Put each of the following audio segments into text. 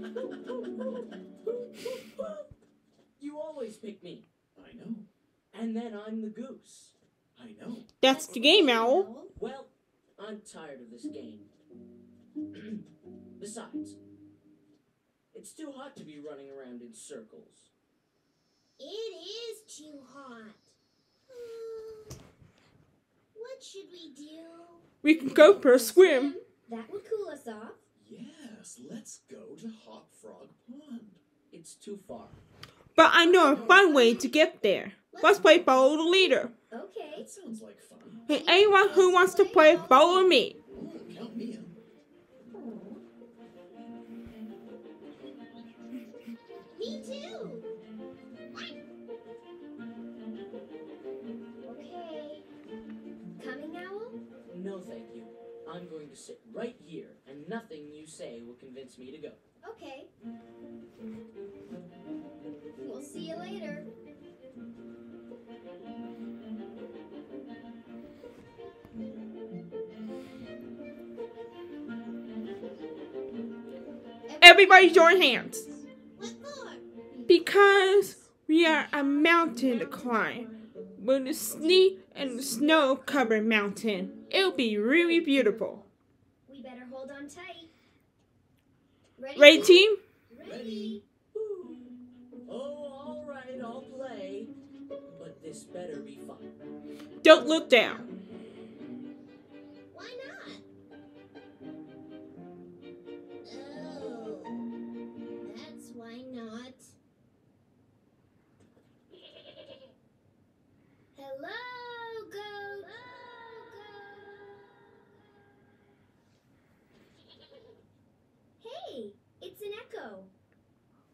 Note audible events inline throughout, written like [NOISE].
goose. you always pick me, I know. and then I'm the goose. I know. That's the game, Owl. Well, I'm tired of this game. [CLEARS THROAT] Besides, it's too hot to be running around in circles. It is too hot. [SIGHS] What should we do? We can go for a swim. That would cool us off. Yes, let's go to Hop Frog Pond. It's too far. But I know a fun way to get there. Let's play follow the leader. Okay. That sounds like fun. And anyone who wants to play, follow me. Count me. Me too. Okay. Coming, Owl? No, thank you. I'm going to sit right here, and nothing you say will convince me to go. Okay. We'll see you later. Everybody join hands. Because we are a mountain to climb. With the sleet and the snow covered mountain. It'll be really beautiful. We better hold on tight. Ready? Ready, team? Ready. Ooh. Oh, all right, I'll play. But this better be fun. Don't look down. Why not? Oh, that's why not. Hello, go. Hey, it's an echo.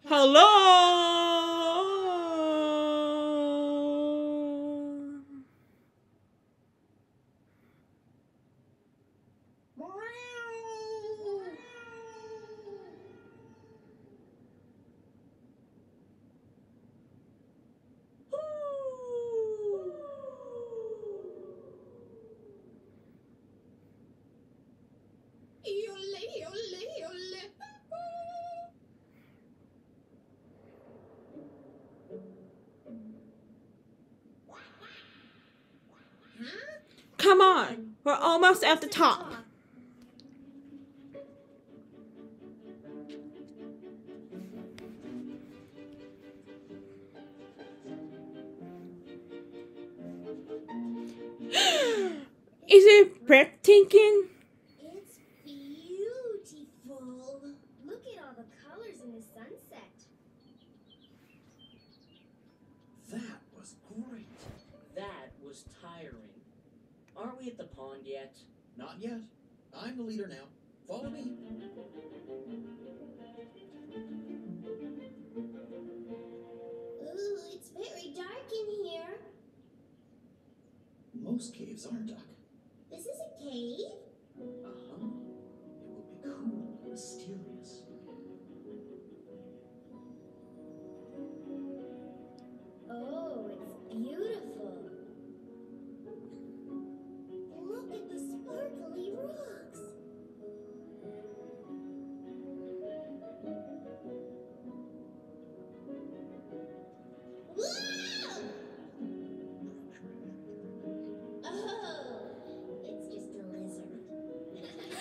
Hello. Come on. We're almost at the top. [GASPS] Is it breathtaking? It's beautiful. Look at all the colors in the sunset. That was great. That was tiring. Aren't we at the pond yet? Not yet. I'm the leader now. Follow me. Ooh, it's very dark in here. Most caves are, Duck. This is a cave?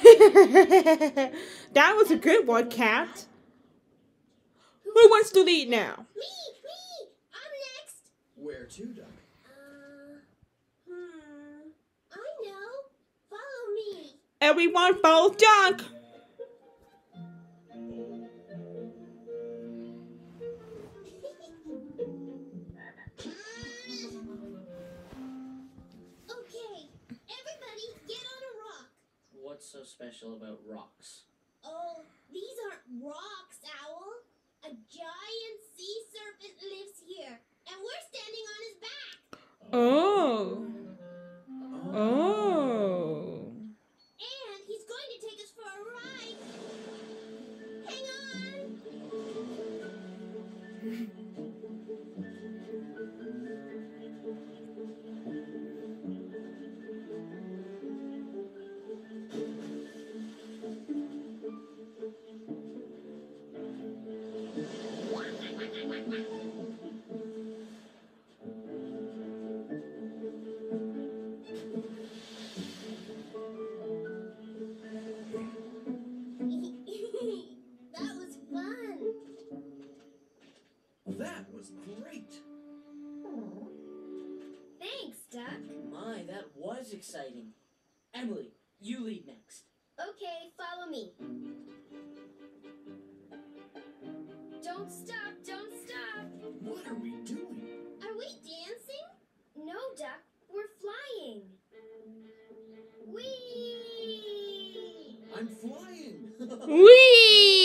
[LAUGHS] that was a good one, Cat. Who Who wants to lead now? Me, me! I'm next! Where to, Duck? Uh, hmm. I know. Follow me. Everyone follow Duck. Special about rocks? Oh, these aren't rocks, exciting. Emily, you lead next. Okay, follow me. Don't stop, don't stop. What are we doing? Are we dancing? No, Duck, we're flying. Whee! I'm flying. [LAUGHS] Whee!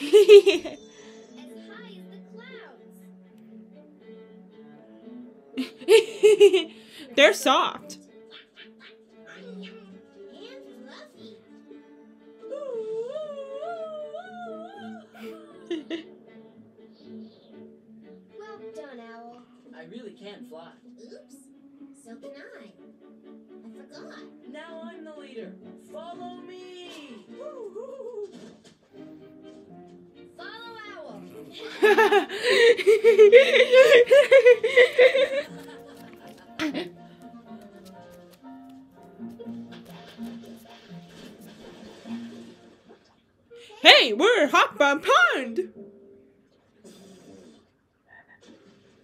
[LAUGHS] As high as the clouds. [LAUGHS] They're soft. Well done, Owl. I really can fly. Oops. So can I. I forgot. Now I'm the leader. Follow me. Follow [LAUGHS] Owl. Hey, Hop Bun Pond.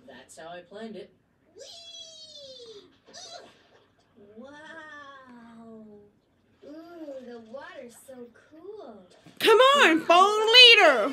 That's how I planned it. Wow. Ooh, the water's so cool. Come on, follow the leader.